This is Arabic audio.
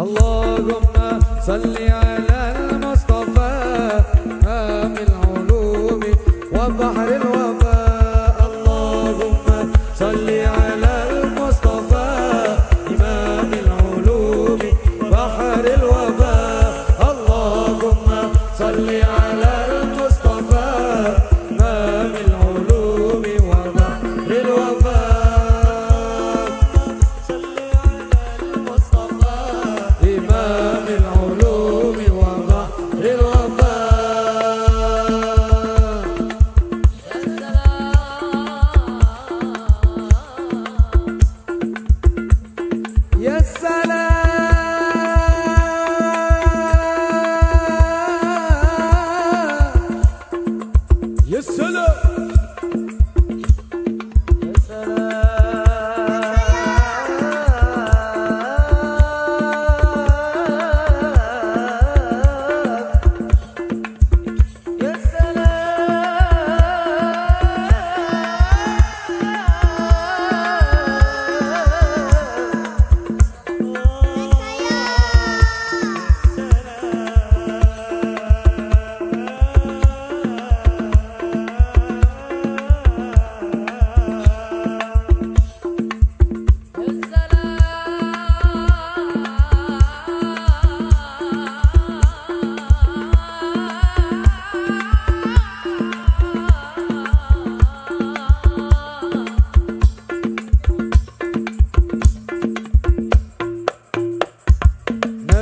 اللهم صل على